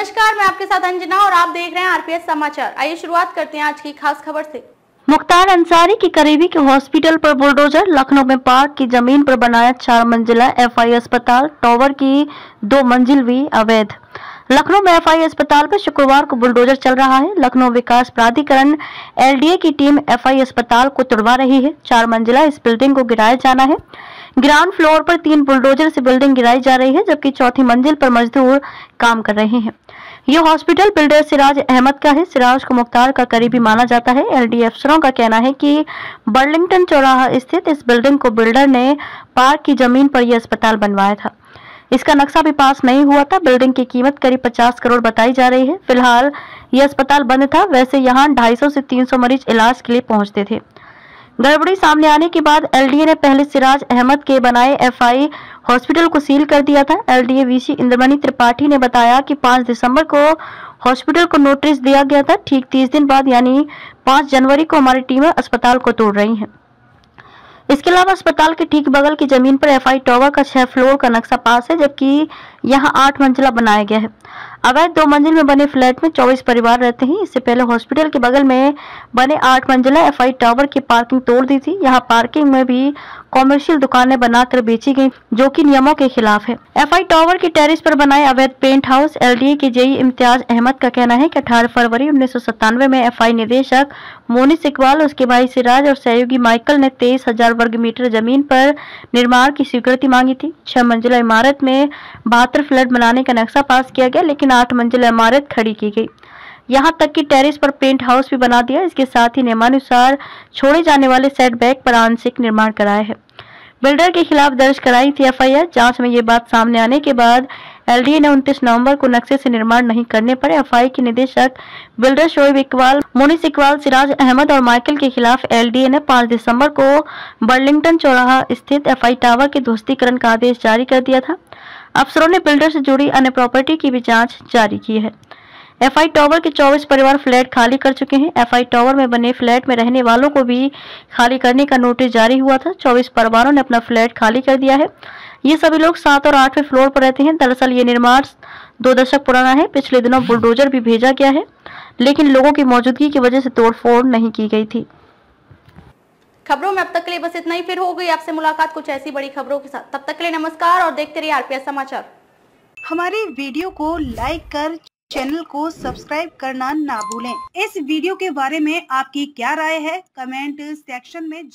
नमस्कार, मैं आपके साथ अंजना और आप देख रहे हैं आरपीएस समाचार। आइए शुरुआत करते हैं आज की खास खबर से। मुख्तार अंसारी की करीबी के हॉस्पिटल पर बुलडोजर, लखनऊ में पार्क की ज़मीन पर बनाया चार मंजिला एफआई अस्पताल, टॉवर की दो मंजिल भी अवैध। लखनऊ में एफआई अस्पताल पर शुक्रवार को बुलडोजर चल रहा है। लखनऊ विकास प्राधिकरण एलडीए की टीम एफआई अस्पताल को तुड़वा रही है। चार मंजिला इस बिल्डिंग को गिराया जाना है। ग्राउंड फ्लोर पर तीन बुलडोजर से बिल्डिंग गिराई जा रही है, जबकि चौथी मंजिल पर मजदूर काम कर रहे हैं। यह हॉस्पिटल बिल्डर सिराज अहमद का है। सिराज को मुख्तार का करीबी माना जाता है। एलडी अफसरों का कहना है कि बर्लिंगटन चौराहा स्थित इस बिल्डिंग को बिल्डर ने पार्क की ज़मीन पर यह अस्पताल बनवाया था। इसका नक्शा भी पास नहीं हुआ था। बिल्डिंग की कीमत करीब 50 करोड़ बताई जा रही है। फ़िलहाल यह अस्पताल बंद था। वैसे यहाँ 250 से 300 मरीज़ इलाज के लिए पहुँचते थे। गड़बड़ी सामने आने के बाद एलडीए ने पहले सिराज अहमद के बनाए एफआई हॉस्पिटल को सील कर दिया था। एलडीए वीसी इंद्रमणि त्रिपाठी ने बताया कि 5 दिसंबर को हॉस्पिटल को नोटिस दिया गया था। ठीक 30 दिन बाद यानी 5 जनवरी को हमारी टीमें अस्पताल को तोड़ रही हैं। इसके अलावा अस्पताल के ठीक बगल की ज़मीन पर एफआई टॉवर का छह फ्लोर का नक्शा पास है, जबकि यहाँ आठ मंजिला बनाया गया है। अवैध दो मंजिल में बने फ्लैट में चौबीस परिवार रहते हैं। इससे पहले हॉस्पिटल के बगल में बने आठ मंजिला एफआई टावर की पार्किंग तोड़ दी थी। यहाँ पार्किंग में भी कॉमर्शियल दुकानें बनाकर बेची गई, जो कि नियमों के खिलाफ है। एफआई टावर की टेरिस पर बनाए अवैध पेंट हाउस, एलडीए के जेई इम्तियाज़ अहमद का कहना है कि अठारह फरवरी उन्नीस सौ सत्तानवे में एफआई निदेशक मोनिस इकबाल, उसके भाई सिराज और सहयोगी माइकल ने तेईस हज़ार वर्ग मीटर ज़मीन पर निर्माण की स्वीकृति मांगी थी। छह मंजिला इमारत में बहत्तर फ्लैट बनाने का नक्शा पास किया गया, लेकिन आठ मंजिल इमारत खड़ी की गई। यहाँ तक कि टेरिस पर पेंट हाउस भी बना दिया। इसके साथ ही नियमानुसार छोड़े जाने वाले सेटबैक पर आंशिक निर्माण कराया है। बिल्डर के खिलाफ दर्ज कराई थी एफआईआर। जाँच में ये बात सामने आने के बाद एलडीए ने 29 नवंबर को नक्शे से निर्माण नहीं करने पर एफआई के निदेशक बिल्डर शोएब इकबाल मोनिस इकबाल सिराज अहमद और माइकल के खिलाफ एलडीए ने 5 दिसंबर को बर्लिंगटन चौराहा स्थित एफआई टावर के ध्वस्तीकरण का आदेश जारी कर दिया था। अफसरों ने बिल्डर से जुड़ी अन्य प्रॉपर्टी की भी जाँच जारी की है। एफआई टावर के 24 परिवार फ्लैट खाली कर चुके हैं। एफआई टावर में बने फ्लैट में रहने वालों को भी खाली करने का नोटिस जारी हुआ था। 24 परिवारों ने अपना फ्लैट खाली कर दिया है। ये सभी लोग सात और आठवें फ्लोर पर रहते हैं। दरअसल ये निर्माण दो दशक पुराना है। पिछले दिनों बुलडोजर भी भेजा गया है लेकिन लोगों की मौजूदगी की वजह से तोड़फोड़ नहीं की गई थी। खबरों में अब तक के लिए बस इतना ही। फिर हो गई आपसे मुलाकात कुछ ऐसी बड़ी खबरों के साथ। तब तक के लिए नमस्कार और देखते रहिए आरपीएस समाचार। हमारे वीडियो को लाइक कर चैनल को सब्सक्राइब करना ना भूलें। इस वीडियो के बारे में आपकी क्या राय है? कमेंट सेक्शन में